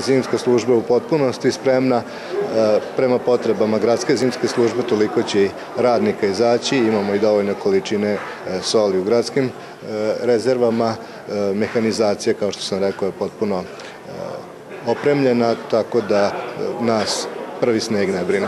Zimska služba u potpunosti spremna e, prema potrebama gradske zimske službe, toliko će i radnika izaći, imamo i dovoljne količine e, soli u gradskim e, rezervama, mehanizacija, kao što sam rekao, je potpuno opremljena, tako da nas prvi sneg ne brine.